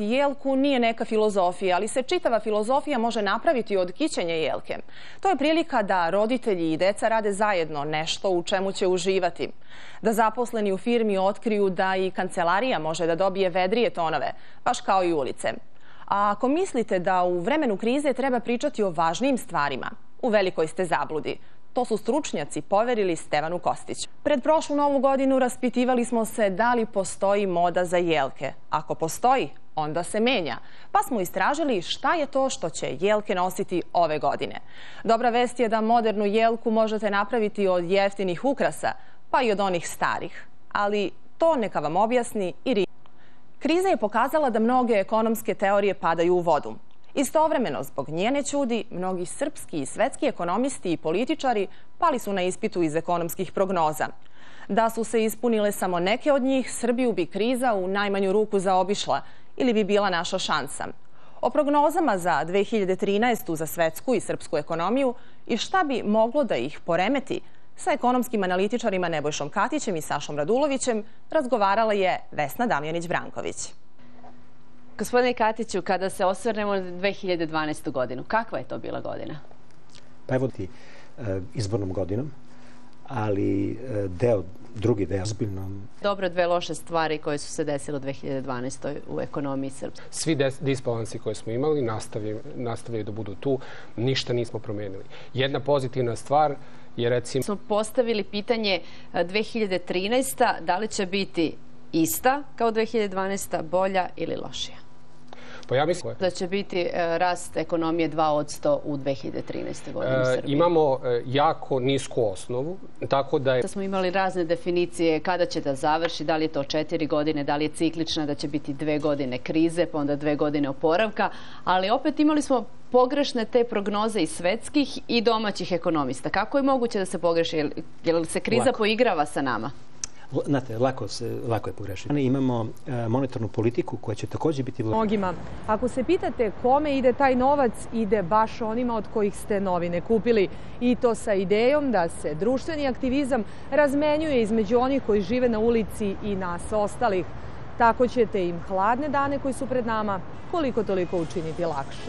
jelku nije neka filozofija, ali se čitava filozofija može napraviti od kićenja jelke. To je prilika da roditelji i deca rade zajedno nešto u čemu će uživati. Da zaposleni u firmi otkriju da i kancelarija može da dobije vedrije tonove, baš kao i ulice. A ako mislite da u vremenu krize treba pričati o važnijim stvarima, u velikoj ste zabludi. To su stručnjaci poverili Stevanu Kostiću. Pred prošlu novu godinu raspitivali smo se da li postoji moda za jelke. Ako postoji, onda se menja. Pa smo istražili šta je to što će jelke nositi ove godine. Dobra vest je da modernu jelku možete napraviti od jeftinih ukrasa, pa i od onih starih. Ali to neka vam objasni i Kriza je pokazala da mnoge ekonomske teorije padaju u vodu. Istovremeno, zbog njene čudi, mnogi srpski i svetski ekonomisti i političari pali su na ispitu iz ekonomskih prognoza. Da su se ispunile samo neke od njih, Srbiju bi kriza u najmanju ruku zaobišla ili bi bila naša šansa. O prognozama za 2013. za svetsku i srpsku ekonomiju i šta bi moglo da ih poremeti, sa ekonomskim analitičarima Nebojšom Katićem i Sašom Radulovićem razgovarala je Vesna Damjanić-Branković. Gospodine Katiću, kada se osvrnemo na 2012. godinu, kakva je to bila godina? Pa evo ti e, izbornom godinom, ali e, deo, drugi deo zbiljno. Dobro, dve loše stvari koje su se desile u 2012. u ekonomiji Srbije. Svi disbalansi koje smo imali nastavljaju da budu tu, ništa nismo promenili. Jedna pozitivna stvar je recimo... Smo postavili pitanje 2013. E, da li će biti ista kao 2012. bolja ili lošija? Pa ja mislim da će biti e, rast ekonomije 2 od 100 u 2013. godini u Srbiji. Imamo e, jako nisku osnovu, tako da je... Da smo imali razne definicije kada će da završi, da li je to četiri godine, da li je ciklična, da će biti dve godine krize, pa onda dve godine oporavka, ali opet imali smo pogrešne te prognoze i svetskih i domaćih ekonomista. Kako je moguće da se pogreši? Jer se kriza poigrava sa nama? Znate, lako, se, lako je pogrešiti. Imamo e, monetarnu politiku koja će također biti... Mnogima. Ako se pitate kome ide taj novac, ide baš onima od kojih ste novine kupili. I to sa idejom da se društveni aktivizam razmenjuje između onih koji žive na ulici i nas ostalih. Tako ćete im hladne dane koji su pred nama koliko toliko učiniti lakši.